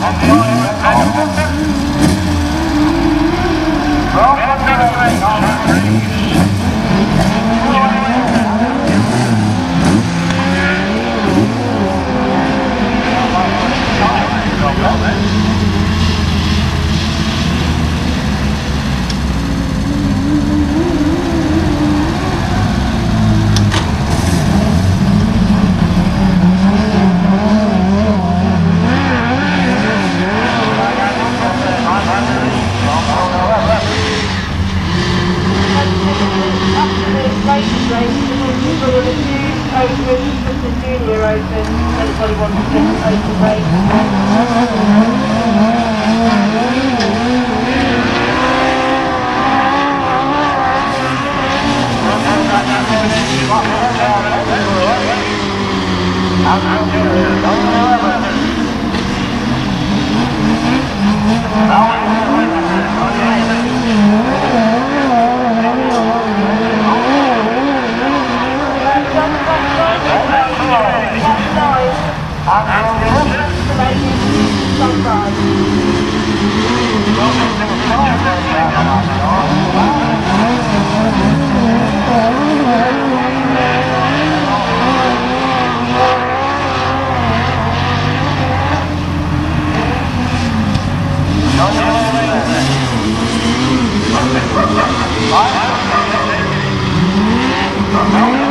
Welcome to the latest race, people were the two open, the junior open, everybody wanted to get open race. I'm not going to All right.